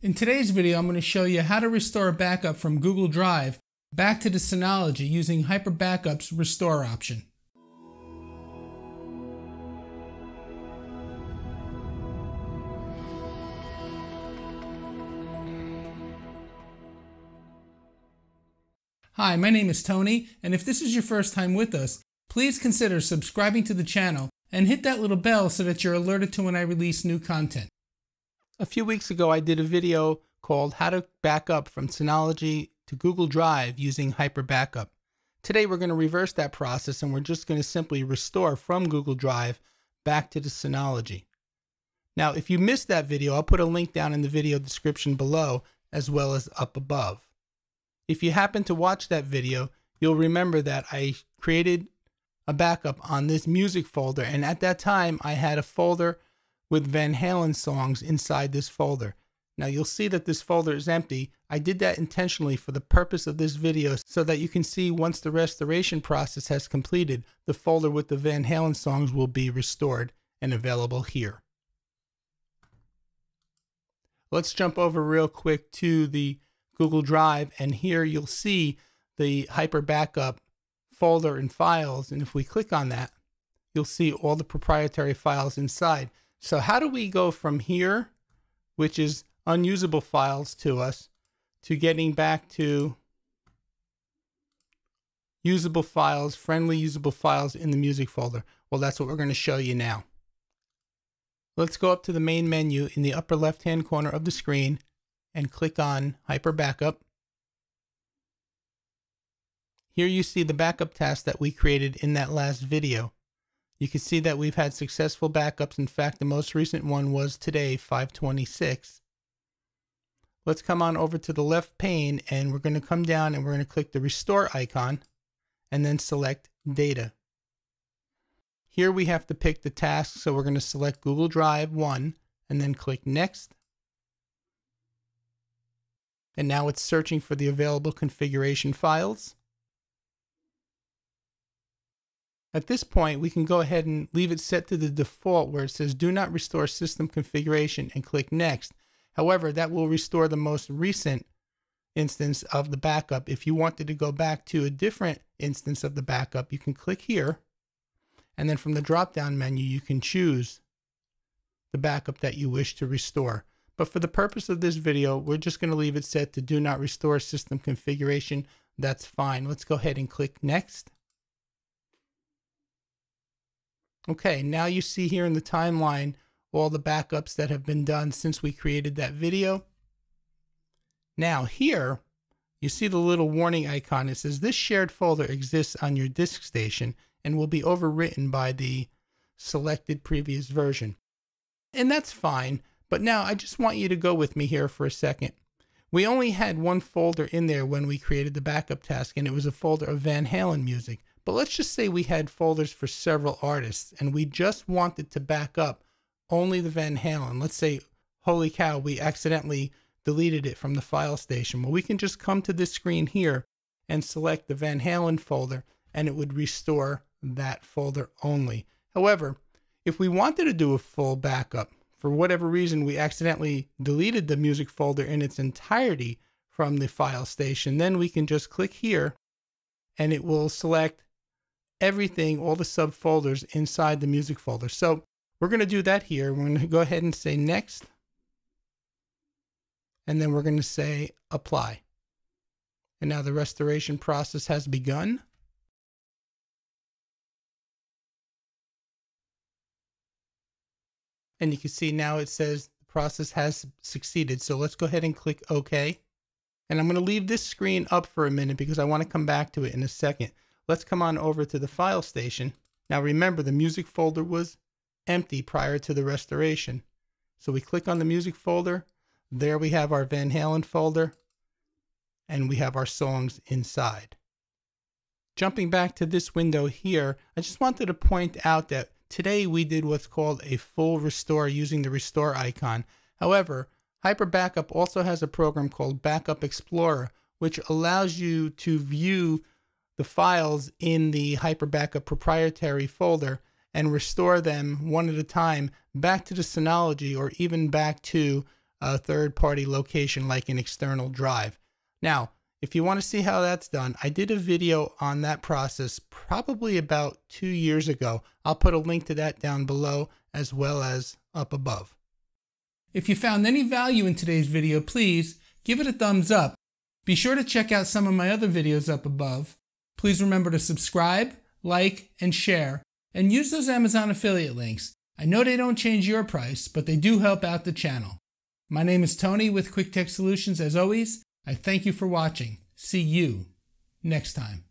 In today's video, I'm going to show you how to restore a backup from Google Drive back to the Synology using Hyper Backup's Restore option. Hi, my name is Tony, and if this is your first time with us, please consider subscribing to the channel and hit that little bell so that you're alerted to when I release new content. A few weeks ago, I did a video called How to Back Up from Synology to Google Drive using Hyper Backup. Today, we're going to reverse that process and we're just going to simply restore from Google Drive back to the Synology. Now, if you missed that video, I'll put a link down in the video description below as well as up above. If you happen to watch that video, you'll remember that I created a backup on this music folder and at that time I had a folder with Van Halen songs inside this folder. Now you'll see that this folder is empty. I did that intentionally for the purpose of this video so that you can see once the restoration process has completed, the folder with the Van Halen songs will be restored and available here. Let's jump over real quick to the Google Drive and here you'll see the Hyper Backup folder and files and if we click on that, you'll see all the proprietary files inside. So how do we go from here, which is unusable files to us, to getting back to usable files, friendly usable files in the music folder? Well, that's what we're going to show you now. Let's go up to the main menu in the upper left-hand corner of the screen and click on Hyper Backup. Here you see the backup task that we created in that last video. You can see that we've had successful backups. In fact, the most recent one was today, 526. Let's come on over to the left pane and we're going to come down and we're going to click the restore icon and then select data. Here we have to pick the task, so we're going to select Google Drive 1 and then click next. And now it's searching for the available configuration files. At this point, we can go ahead and leave it set to the default where it says do not restore system configuration and click next. However, that will restore the most recent instance of the backup. If you wanted to go back to a different instance of the backup, you can click here. And then from the drop down menu, you can choose the backup that you wish to restore. But for the purpose of this video, we're just going to leave it set to do not restore system configuration. That's fine. Let's go ahead and click next. Okay, now you see here in the timeline all the backups that have been done since we created that video. Now here, you see the little warning icon. It says this shared folder exists on your disk station and will be overwritten by the selected previous version. And that's fine, but now I just want you to go with me here for a second. We only had one folder in there when we created the backup task, and it was a folder of Van Halen music. But let's just say we had folders for several artists and we just wanted to back up only the Van Halen. Let's say, holy cow, we accidentally deleted it from the file station. Well, we can just come to this screen here and select the Van Halen folder and it would restore that folder only. However, if we wanted to do a full backup, for whatever reason we accidentally deleted the music folder in its entirety from the file station, then we can just click here and it will select everything, all the subfolders inside the music folder. So we're going to do that here. We're going to go ahead and say next. And then we're going to say apply. And now the restoration process has begun. And you can see now it says the process has succeeded. So let's go ahead and click OK. And I'm going to leave this screen up for a minute because I want to come back to it in a second. Let's come on over to the file station. Now remember the music folder was empty prior to the restoration. So we click on the music folder. There we have our Van Halen folder and we have our songs inside. Jumping back to this window here, I just wanted to point out that today we did what's called a full restore using the restore icon. However, Hyper Backup also has a program called Backup Explorer, which allows you to view the files in the Hyper Backup proprietary folder and restore them one at a time back to the Synology or even back to a third party location like an external drive. Now, if you want to see how that's done, I did a video on that process probably about two years ago. I'll put a link to that down below as well as up above. If you found any value in today's video, please give it a thumbs up. Be sure to check out some of my other videos up above. Please remember to subscribe, like, and share, and use those Amazon affiliate links. I know they don't change your price, but they do help out the channel. My name is Tony with Quik Tech Solutions. As always, I thank you for watching. See you next time.